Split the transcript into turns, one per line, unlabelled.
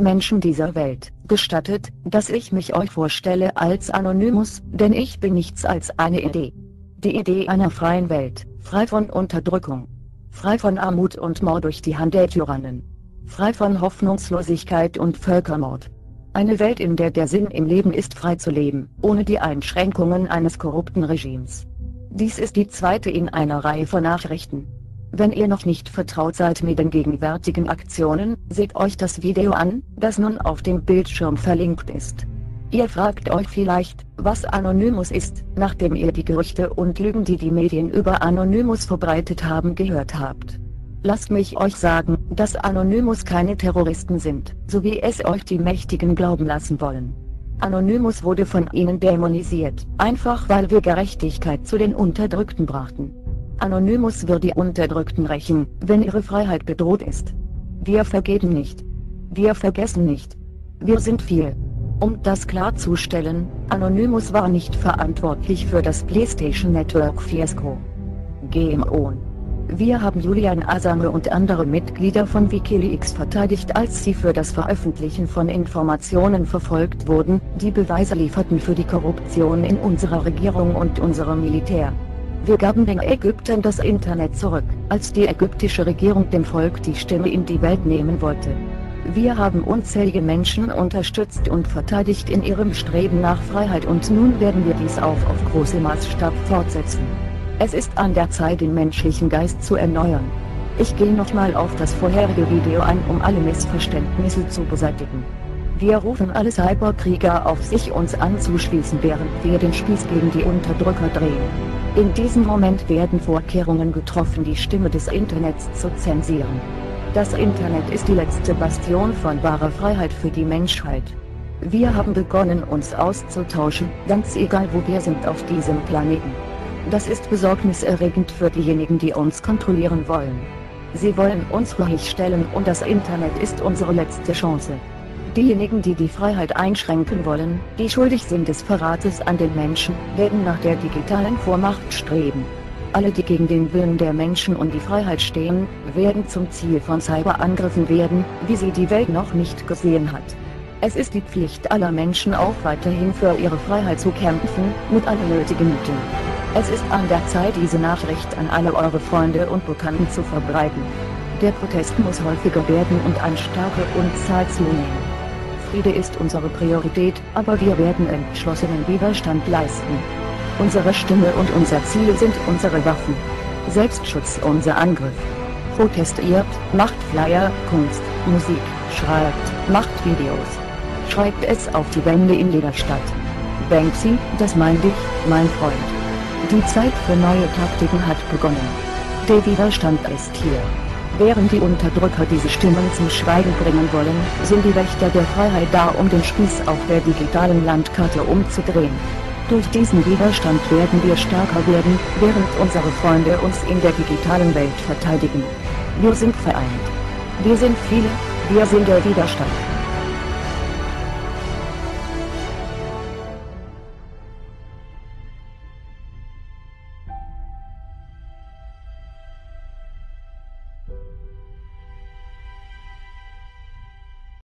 Menschen dieser Welt, gestattet, dass ich mich euch vorstelle als Anonymous, denn ich bin nichts als eine Idee. Die Idee einer freien Welt, frei von Unterdrückung, frei von Armut und Mord durch die Hand der Tyrannen, frei von Hoffnungslosigkeit und Völkermord. Eine Welt, in der der Sinn im Leben ist, frei zu leben, ohne die Einschränkungen eines korrupten Regimes. Dies ist die zweite in einer Reihe von Nachrichten. Wenn ihr noch nicht vertraut seid mit den gegenwärtigen Aktionen, seht euch das Video an, das nun auf dem Bildschirm verlinkt ist. Ihr fragt euch vielleicht, was Anonymous ist, nachdem ihr die Gerüchte und Lügen, die die Medien über Anonymous verbreitet haben, gehört habt. Lasst mich euch sagen, dass Anonymous keine Terroristen sind, so wie es euch die Mächtigen glauben lassen wollen. Anonymous wurde von ihnen dämonisiert, einfach weil wir Gerechtigkeit zu den Unterdrückten brachten. Anonymous wird die Unterdrückten rächen, wenn ihre Freiheit bedroht ist. Wir vergeben nicht. Wir vergessen nicht. Wir sind viel. Um das klarzustellen, Anonymous war nicht verantwortlich für das PlayStation Network Fiasco. GMO. Wir haben Julian Assange und andere Mitglieder von Wikileaks verteidigt, als sie für das Veröffentlichen von Informationen verfolgt wurden, die Beweise lieferten für die Korruption in unserer Regierung und unserem Militär. Wir gaben den Ägyptern das Internet zurück, als die ägyptische Regierung dem Volk die Stimme in die Welt nehmen wollte. Wir haben unzählige Menschen unterstützt und verteidigt in ihrem Streben nach Freiheit und nun werden wir dies auch auf großem Maßstab fortsetzen. Es ist an der Zeit den menschlichen Geist zu erneuern. Ich gehe nochmal auf das vorherige Video ein, um alle Missverständnisse zu beseitigen. Wir rufen alle Cyberkrieger auf sich uns anzuschließen während wir den Spieß gegen die Unterdrücker drehen. In diesem Moment werden Vorkehrungen getroffen, die Stimme des Internets zu zensieren. Das Internet ist die letzte Bastion von wahrer Freiheit für die Menschheit. Wir haben begonnen uns auszutauschen, ganz egal wo wir sind auf diesem Planeten. Das ist besorgniserregend für diejenigen, die uns kontrollieren wollen. Sie wollen uns ruhig stellen und das Internet ist unsere letzte Chance. Diejenigen, die die Freiheit einschränken wollen, die schuldig sind des Verrates an den Menschen, werden nach der digitalen Vormacht streben. Alle, die gegen den Willen der Menschen und die Freiheit stehen, werden zum Ziel von Cyberangriffen werden, wie sie die Welt noch nicht gesehen hat. Es ist die Pflicht aller Menschen auch weiterhin für ihre Freiheit zu kämpfen, mit allen nötigen Mitteln. Es ist an der Zeit diese Nachricht an alle eure Freunde und Bekannten zu verbreiten. Der Protest muss häufiger werden und an Stärke und Zahl zunehmen. Friede ist unsere Priorität, aber wir werden entschlossenen Widerstand leisten. Unsere Stimme und unser Ziel sind unsere Waffen. Selbstschutz unser Angriff. Protestiert, macht Flyer, Kunst, Musik, schreibt, macht Videos. Schreibt es auf die Wände in jeder Stadt. Banksy, das meint ich, mein Freund. Die Zeit für neue Taktiken hat begonnen. Der Widerstand ist hier. Während die Unterdrücker diese Stimmen zum Schweigen bringen wollen, sind die Wächter der Freiheit da, um den Spieß auf der digitalen Landkarte umzudrehen. Durch diesen Widerstand werden wir stärker werden, während unsere Freunde uns in der digitalen Welt verteidigen. Wir sind vereint. Wir sind viele, wir sind der Widerstand.